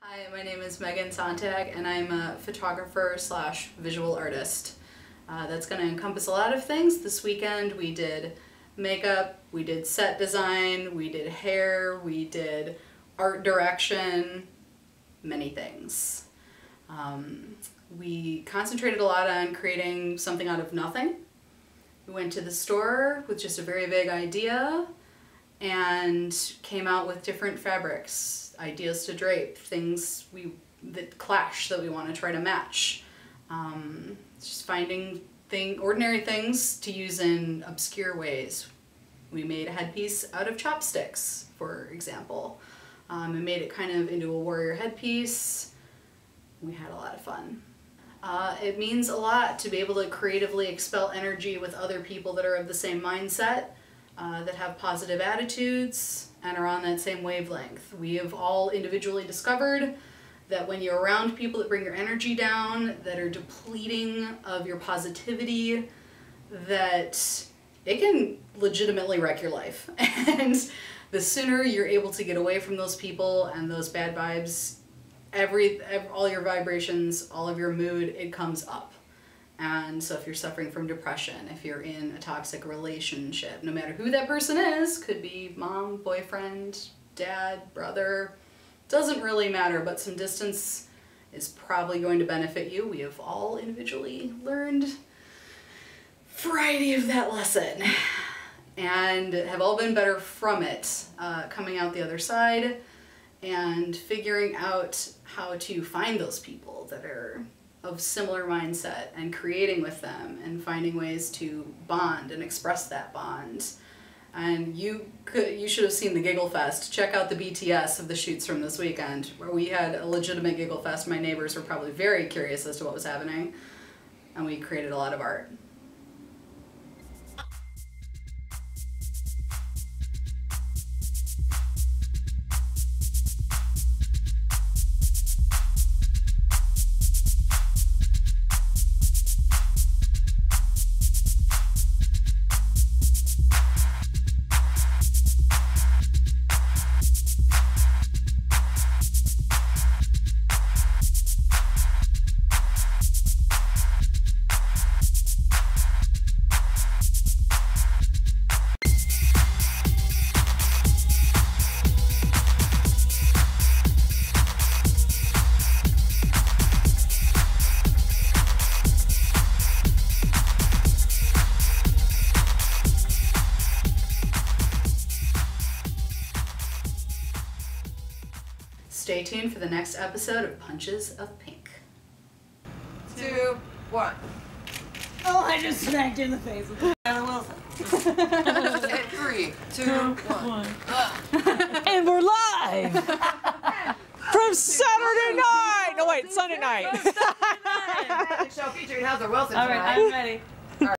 Hi, my name is Megan Sontag, and I'm a photographer slash visual artist. Uh, that's going to encompass a lot of things. This weekend we did makeup, we did set design, we did hair, we did art direction, many things. Um, we concentrated a lot on creating something out of nothing. We went to the store with just a very vague idea and came out with different fabrics, ideas to drape, things we that clash that we want to try to match. Um, just finding thing, ordinary things to use in obscure ways. We made a headpiece out of chopsticks, for example. Um, and made it kind of into a warrior headpiece. We had a lot of fun. Uh, it means a lot to be able to creatively expel energy with other people that are of the same mindset, uh, that have positive attitudes, and are on that same wavelength. We have all individually discovered that when you're around people that bring your energy down, that are depleting of your positivity, that it can legitimately wreck your life. and the sooner you're able to get away from those people and those bad vibes, every, every all your vibrations, all of your mood, it comes up. And so if you're suffering from depression, if you're in a toxic relationship, no matter who that person is, could be mom, boyfriend, dad, brother, doesn't really matter, but some distance is probably going to benefit you. We have all individually learned variety of that lesson and have all been better from it uh, coming out the other side and figuring out how to find those people that are of similar mindset and creating with them and finding ways to bond and express that bond and you could you should have seen the Giggle Fest. Check out the BTS of the shoots from this weekend, where we had a legitimate Giggle Fest. My neighbors were probably very curious as to what was happening, and we created a lot of art. Stay tuned for the next episode of Punches of Pink. Two, one. Oh, I just smacked you in the face with Tyler Wilson. and three, two, one. And we're live from Saturday night. No, wait, Sunday night. Show featuring Heather Wilson All right, tonight. I'm ready.